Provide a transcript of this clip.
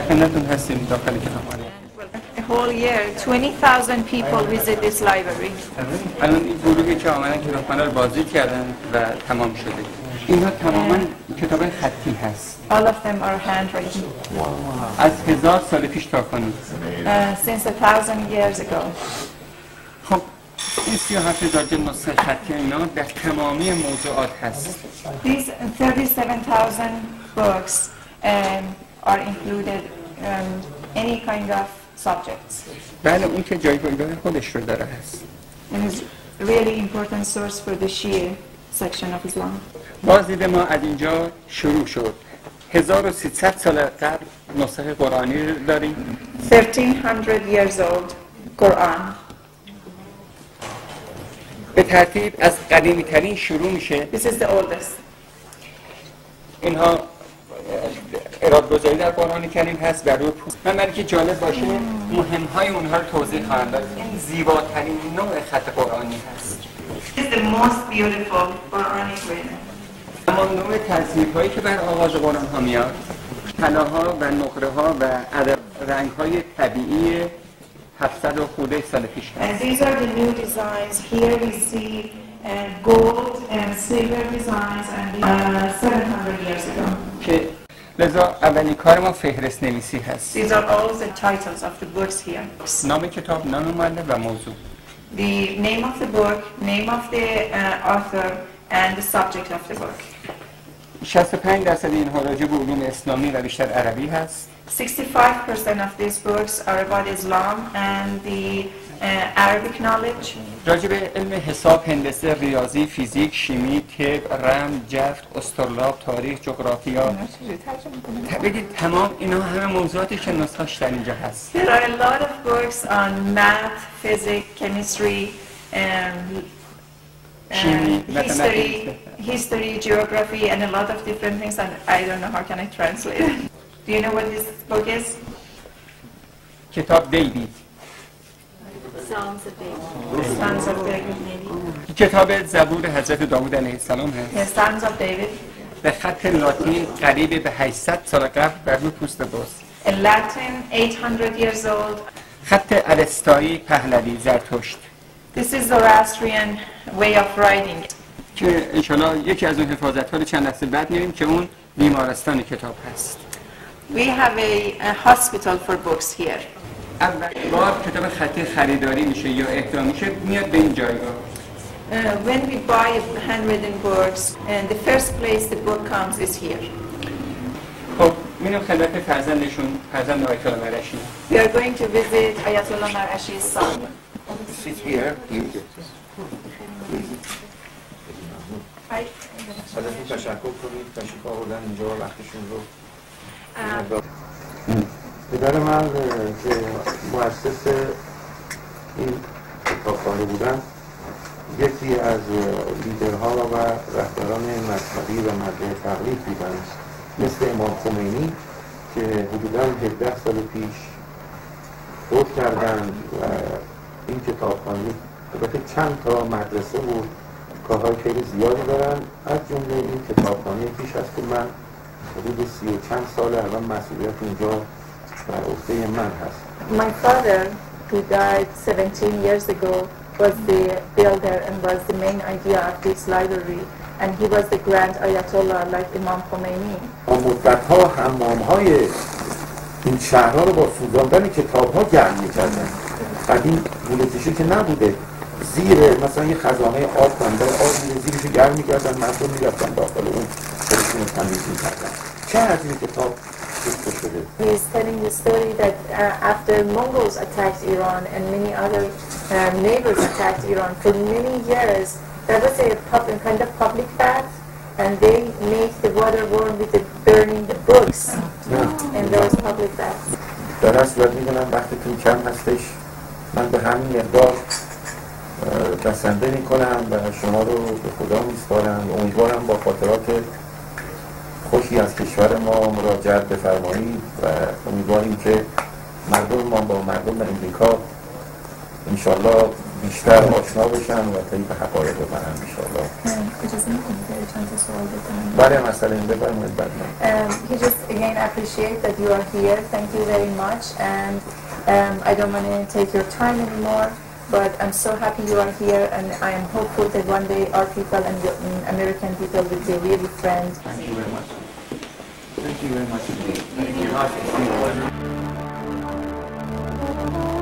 می‌کنیم داخل کتابخانه A whole year, 20,000 people visit this library. الان این گروهی که آمدن کتابخانه رو بازدید کردن و تمام شده. اینها تماما کتاب خطی هست. All of them are handwritten. از هزار سال پیش تا کنون. Uh, since a thousand years ago. خب این 37 هزار جلد نسخه خطی اینا در تمامی موضوعات هست. These 37,000 books um, are included um, any kind of subjects. بله اون که جایگاه خودش رو داره هست And is really important source for the Shia section of Islam. بازدید ما از اینجا شروع شد 1300 سال قبل نسخه قرآنی رو داریم 1300 years old Quran. به ترتیب از قدیمی ترین شروع میشه This is the oldest. اینها اراد گذاری در قرآن کریم هست بر روی پوست من برای که جالب باشه مهم های اونها رو توضیح خواهم داد این زیباترین نوع خط قرآنی هست the most beautiful Quranic. اما نوع تصویر هایی که بر آغاز قرآن ها میاد طلاها و نقره ها و رنگ های طبیعی 700 و خوده سال پیش And these are the new designs. Here we see uh, gold and silver designs and uh, 700 years ago. که لذا اولین کار ما فهرست نویسی هست These are all the titles of the books here. نام کتاب نام مؤلف و موضوع The name of the book, name of the uh, author, and the subject of the book. 65 درصد اینها راجع به علوم اسلامی و بیشتر عربی هست 65% of these books are about Islam and the uh, Arabic knowledge. راجع به علم حساب، هندسه، ریاضی، فیزیک، شیمی، طب، رم، جفت، استرلاب، تاریخ، جغرافیا بگید تمام اینا همه موضوعاتی که نسخش در اینجا هست There are a lot of books on math, physics, chemistry, um, uh, Chemistry, history, mathematics. history, geography, and a lot of different things. And I don't know how can I translate it. Do you know what this book is? کتاب دیوید کتاب زبور حضرت داوود علیه السلام هست. به خط لاتین قریب به 800 سال قبل بر روی پوست بز In Latin, 800 years old. خط الستایی پهلوی زرتشت. This is Zoroastrian way of writing. که انشالله یکی از اون حفاظت ها رو چند لحظه بعد میریم که اون بیمارستان کتاب هست. We have a, a hospital for books here. اول بار کتاب خطی خریداری میشه یا اهدا میشه میاد به این جایگاه Uh, when we buy handwritten books, and the first place the book comes is here. خب میرم خدمت فرزندشون فرزند آیت الله مرشی We are going to visit Ayatollah Marashi's son. Sit here. ازتون تشکر کنید تشریف آوردن اینجا وقتشون رو پدر من که مؤسس این کتابخانه بودن یکی از لیدرها و رهبران مذهبی و مدرسه تقلید بودن مثل امام خمینی که حدودا 17 سال پیش فوت کردن و این کتابخانه البته چند تا مدرسه و کارهای خیلی زیادی دارن. از جمله این کتابخانه پیش از که من حدود سی و چند سال الان مسئولیت اینجا من هست My father, who died 17 years ago, was the builder and was the main idea of this library. And he was the grand Ayatollah like Imam Khomeini. با مدت ها حمام های این شهرها رو با سوزاندن کتاب ها گرم می‌کردن قدیم بولتیشی که نبوده زیر مثلا یه خزانه آب کنده آب میره زیرشو گرم می‌کردن مردم می‌رفتن داخل اون خودشون رو تمیز می‌کردن چه از این کتاب He is telling the story that uh, after Mongols attacked Iran and many other uh, neighbors attacked Iran, for many years there was a public, kind of public bath and they make the water warm with the burning the books نه in those public baths. در اصل باید میدونم وقتتون کم هستش من به همین مقدار اه، بسنده میکنم و شما رو به خدا میسپارم و امیدوارم با خاطرات خوشی از کشور ما مراجعت بفرمایید و امیدواریم که مردم ما با مردم امریکا انشالله بیشتر آشنا بشن و طریق حقایق برن انشاءالله اجازه میکنید که چند تا سوال بکنم بله مسئله این بفرمایید بعد من Um, he just again appreciate that you are here. Thank you very much. And um, I don't want to take your time anymore, but I'm so happy you are here, and I am hopeful that one day our people and the um, American people will be really friends. Thank you very much. Thank you very much indeed. Thank you. Nice you.